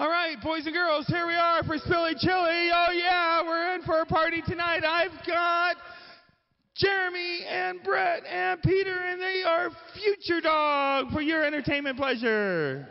All right, boys and girls, here we are for Spilly Chili. Oh, yeah, we're in for a party tonight. I've got Jeremy and Brett and Peter, and they are Future Dog for your entertainment pleasure.